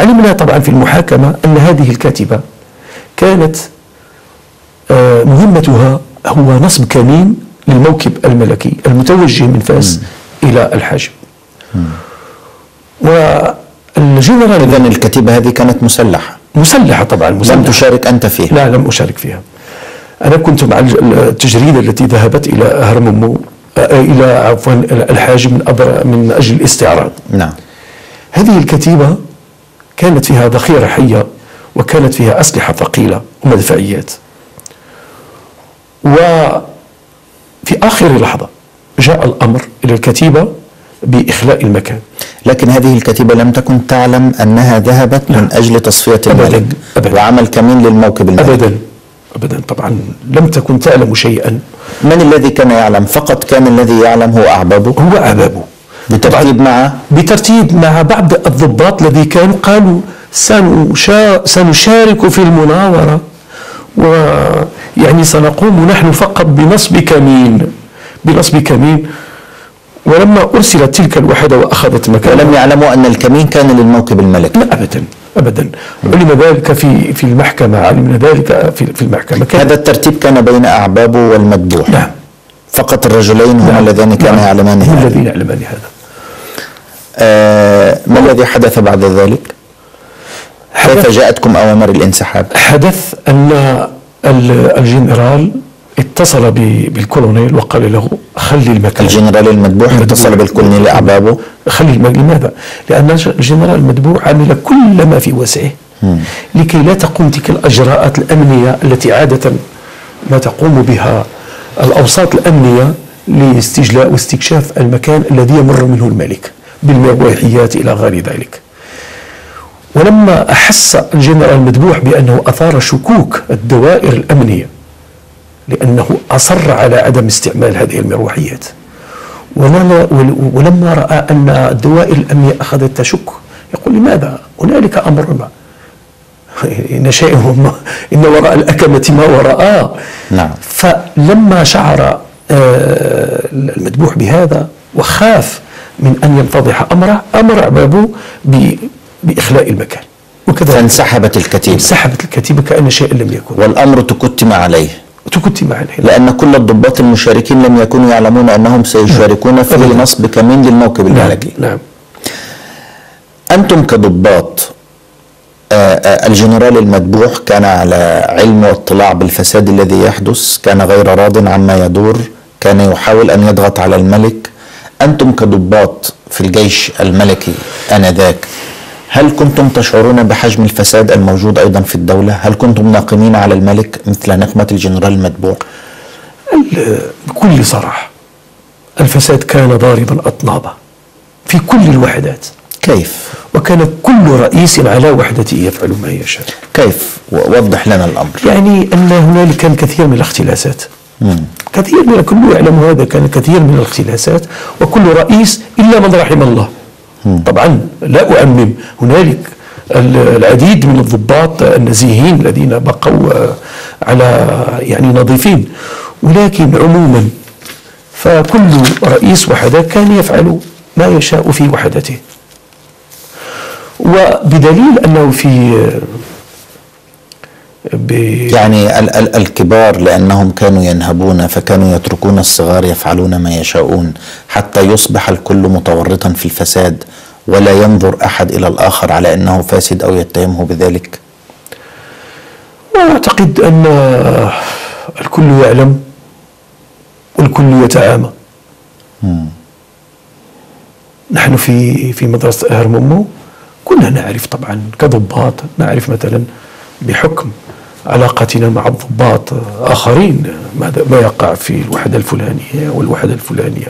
علمنا طبعا في المحاكمة أن هذه الكاتبة كانت آه، مهمتها هو نصب كمين للموكب الملكي المتوجه من فاس إلى الحاجب. والجنرال إذا الكتيبة هذه كانت مسلحة. مسلحة طبعا لم مسلحة تشارك أنت فيها. لا لم أشارك فيها. أنا كنت مع التجريدة التي ذهبت إلى هرممو آه، إلى عفوا الحاجب من, من أجل الاستعراض. نعم. هذه الكتيبة كانت فيها ذخيرة حية وكانت فيها أسلحة ثقيلة ومدفعيات. وفي آخر لحظة جاء الأمر إلى الكتيبة بإخلاء المكان. لكن هذه الكتيبة لم تكن تعلم أنها ذهبت من أجل تصفية أبداً، الملك أبداً. وعمل كمين للموكب الملكي أبدا أبدا. طبعا لم تكن تعلم شيئا. من الذي كان يعلم؟ فقط كان الذي يعلم هو أعبابه هو أبابه بترتيب مع بترتيب مع بعض الضباط الذي كانوا قالوا سنشا سنشارك في المناورة. ويعني سنقوم نحن فقط بنصب كمين بنصب كمين. ولما أرسلت تلك الوحدة وأخذت مكانها لم يعلموا أن الكمين كان للموكب الملكي لا أبدا أبدا. علم ذلك في في المحكمة علمنا ذلك في في المحكمة. كان هذا الترتيب كان بين أعبابه والمذبوح. نعم. فقط الرجلين هما نعم. اللذان كانا نعم. يعلمان هذا. الذين يعلمان هذا. ما الذي حدث بعد ذلك؟ كيف جاءتكم أوامر الانسحاب؟ حدث أن ال- الجنرال اتصل بالكولونيل وقال له خلي المكان. الجنرال المذبوح اتصل بالكولونيل أعبابه خلي المكان لماذا؟ لأن الج- الجنرال المذبوح عمل كل ما في وسعه. لكي لا تقوم تلك الأجراءات الأمنية التي عادة ما تقوم بها. الأوساط الأمنية لاستجلاء واستكشاف المكان الذي يمر منه الملك. بالمروحيات إلى غير ذلك. ولما أحس الجنرال المذبوح بأنه أثار شكوك الدوائر الأمنية لأنه أصر على عدم استعمال هذه المروحيات. ولما, ول- ولما رأى أن الدوائر الأمنية أخذت تشك يقول لماذا؟ هنالك أمر ما. إن شيء ما. إن وراء الأكمة ما وراءه نعم. فلما شعر آه، المذبوح بهذا وخاف من أن ينفضح أمره أمر أبابه ب- بإخلاء المكان. وكذلك فانسحبت الكتيبة. سحبت الكتيبة كأن شيئا لم يكن. والأمر تكتم عليه. تكتم عليه. لأن كل الضباط المشاركين لم يكونوا يعلمون أنهم سيشاركون في أبداً. نصب كمين للموكب نعم. الملكي نعم. أنتم كضباط آه، آه، الجنرال المذبوح كان على علم واطلاع بالفساد الذي يحدث كان غير راض عما يدور كان يحاول أن يضغط على الملك أنتم كضباط في الجيش الملكي آنذاك هل كنتم تشعرون بحجم الفساد الموجود أيضا في الدولة؟ هل كنتم ناقمين على الملك مثل نقمة الجنرال المذبوح؟ ال- بكل صراحة الفساد كان ضاربا أطنابا في كل الوحدات كيف؟ وكان كل رئيس على وحدته يفعل ما يشاء كيف؟ وضح لنا الأمر يعني أن هنالك كان كثير من الاختلاسات كثير من الكل يعلم هذا كان كثير من الاختلاسات وكل رئيس إلا من رحم الله. طبعا لا أعمم هنالك ال- العديد من الضباط النزيهين الذين بقوا آه، على يعني نظيفين. ولكن عموما فكل رئيس وحدة كان يفعل ما يشاء في وحدته. وبدليل أنه في ب... يعني ال- ال- الكبار لأنهم كانوا ينهبون فكانوا يتركون الصغار يفعلون ما يشاءون حتى يصبح الكل متورطا في الفساد ولا ينظر أحد إلى الآخر على أنه فاسد أو يتهمه بذلك. وأعتقد أن الكل يعلم والكل يتعامى. نحن في في مدرسة هرمومو كنا نعرف طبعا كضباط نعرف مثلا بحكم علاقتنا مع الضباط آخرين ماذا ما يقع في الوحدة الفلانية والوحدة الفلانية.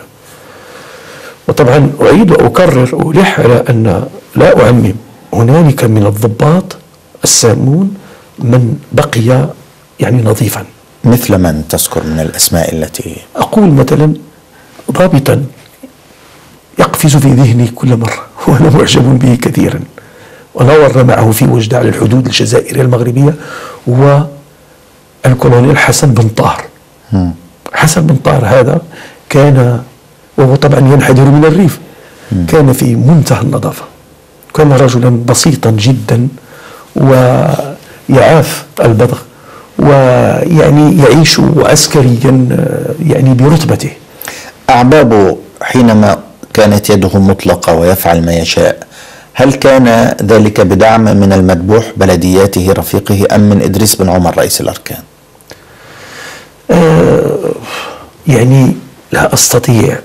وطبعا أعيد وأكرر ألح على أن لا أعمم هنالك من الضباط السامون من بقي يعني نظيفا. مثل من تذكر من الأسماء التي؟ أقول مثلا ضابطا يقفز في ذهني كل مرة وأنا معجب به كثيرا. ونور معه في وجدة على الحدود الجزائرية المغربية هو الكولونيل حسن بن طاهر. حسن بن طاهر هذا كان وهو طبعا ينحدر من الريف كان في منتهى النظافة. كان رجلا بسيطا جدا ويعاف البذخ ويعني يعيش عسكريا يعني برتبته. أعبابه حينما كانت يده مطلقة ويفعل ما يشاء هل كان ذلك بدعم من المذبوح بلدياته رفيقه أم من إدريس بن عمر رئيس الأركان؟ يعني لا أستطيع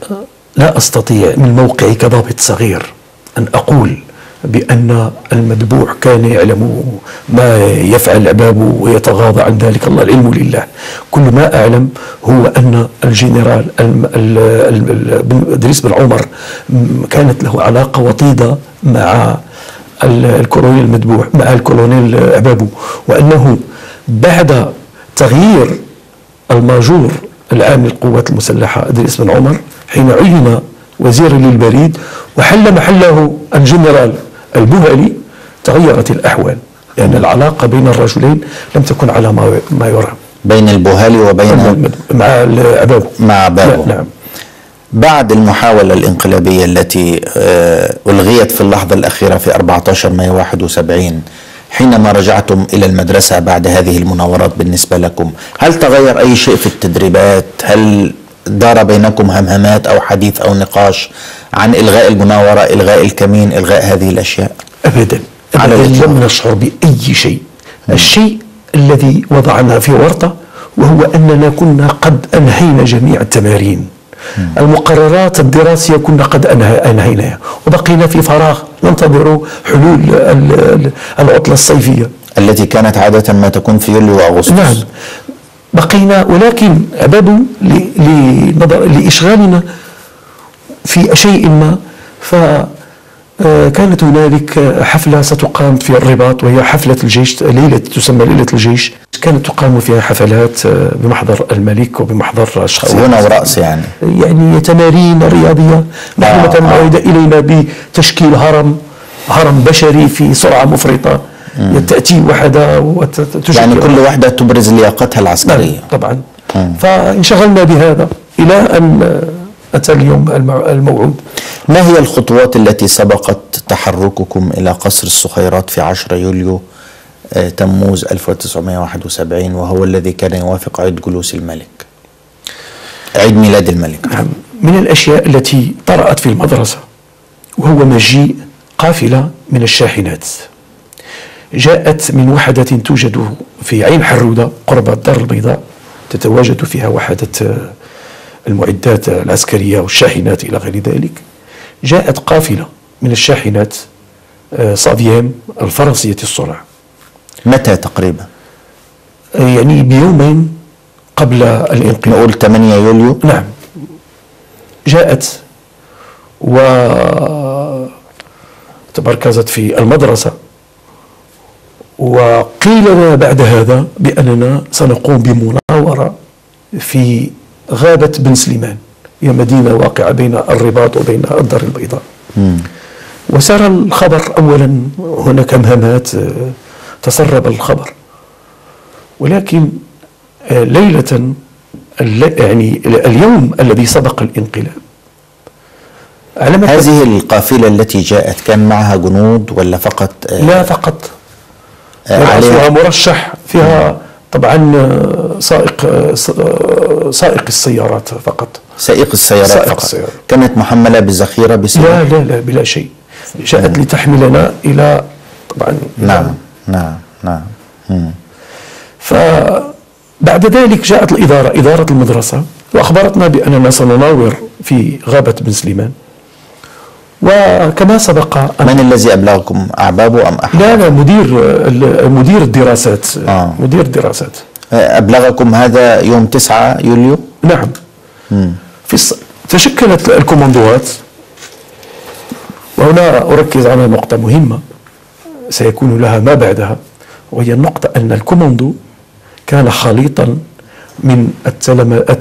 لا أستطيع من موقعي كضابط صغير أن أقول بأن المذبوح كان يعلم ما يفعل عبابه ويتغاضى عن ذلك. الله العلم لله. كل ما أعلم هو أن الجنرال ال- بن- عمر كانت له علاقة وطيدة مع ال- الكولونيل المذبوح مع الكولونيل عبابه وأنه بعد تغيير الماجور العام للقوات المسلحة إدريس بن عمر حين عين وزيرا للبريد وحل محله الجنرال. البهلي تغيرت الأحوال لأن العلاقة بين الرجلين لم تكن على ما ما يرام. بين البوهالي وبين مع عبابه مع بابه نعم بعد المحاولة الانقلابية التي آه، ألغيت في اللحظة الأخيرة في 14 مايو 71 حينما رجعتم إلى المدرسة بعد هذه المناورات بالنسبة لكم هل تغير أي شيء في التدريبات؟ هل دار بينكم همهمات أو حديث أو نقاش عن إلغاء المناورة إلغاء الكمين إلغاء هذه الأشياء؟ أبدا. على أبدا. لم نشعر بأي شيء. الشيء الذي وضعنا في ورطة وهو أننا كنا قد أنهينا جميع التمارين. المقررات الدراسية كنا قد أنهيناها. وبقينا في فراغ ننتظر حلول ال- ال- العطلة الصيفية. التي كانت عادة ما تكون في يوليو وأغسطس. نعم. بقينا ولكن لنظر لإشغالنا في شيء ما. ف آه، كانت هنالك حفلة ستقام في الرباط وهي حفلة الجيش ليلة تسمى ليلة الجيش. كانت تقام فيها حفلات آه، بمحضر الملك وبمحضر الشخصيات. غنى ورقص يعني. يعني تمارين رياضية. نحن آه، مثلا آه. عهد إلينا بتشكيل هرم هرم بشري في سرعة مفرطة. تأتي وحدها وتشكل يعني كل واحدة تبرز لياقتها نعم العسكرية طبعا فانشغلنا بهذا إلى أن أتى اليوم الموعود. ما هي الخطوات التي سبقت تحرككم إلى قصر الصخيرات في 10 يوليو آه، تموز 1971 وهو الذي كان يوافق عيد جلوس الملك؟ عيد ميلاد الملك. نعم من الأشياء التي طرأت في المدرسة وهو مجيء قافلة من الشاحنات. جاءت من وحدة توجد في عين حرودة قرب الدار البيضاء تتواجد فيها وحدة آه، المعدات العسكرية والشاحنات إلى غير ذلك. جاءت قافلة من الشاحنات آه، صافيام الفرنسية السرعة متى تقريبا؟ آه، يعني بيومين قبل الانقلاب. نقول 8 يوليو؟ نعم. جاءت و تمركزت في المدرسة. وقيل لنا بعد هذا بأننا سنقوم بمناورة في غابة بن سليمان هي مدينة واقعة بين الرباط وبين الدار البيضاء. وسار الخبر أولا هناك مهمات آه، تسرب الخبر. ولكن آه، ليلة يعني اليوم الذي سبق الانقلاب. على هذه القافلة التي جاءت كان معها جنود ولا فقط آه، لا فقط. عليها. مرشح فيها طبعا آه، سائق آه، آه، سائق السيارات فقط. سائق السيارات سائق فقط. السيارات. كانت محملة بذخيرة بسلاح لا لا لا بلا شيء. جاءت لتحملنا إلى طبعا نعم نعم نعم. مم. فبعد ذلك جاءت الإدارة إدارة المدرسة وأخبرتنا بأننا سنناور في غابة بن سليمان. وكما سبق من الذي أبلغكم أعبابه أم أحد لا لا مدير مدير الدراسات. آه. مدير الدراسات. آه، أبلغكم هذا يوم 9 يوليو؟ نعم. في الص... تشكلت الكوماندوات. وهنا أركز على نقطة مهمة. سيكون لها ما بعدها. وهي النقطة أن الكوماندو كان خليطا من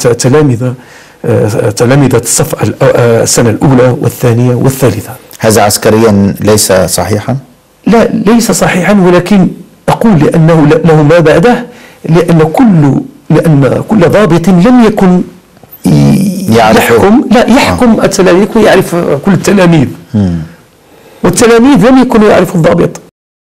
التلامذة تلامذة الصف آه، السنة الأولى والثانية والثالثة. هذا عسكريا ليس صحيحا؟ لا ليس صحيحا ولكن أقول لأنه له ما بعده؟ لأن كل لأن كل ضابط لم يكن يعرف- يحكم لا يحكم التلاميذ يكون يعرف كل التلاميذ. والتلاميذ لم يكونوا يعرفوا الضابط.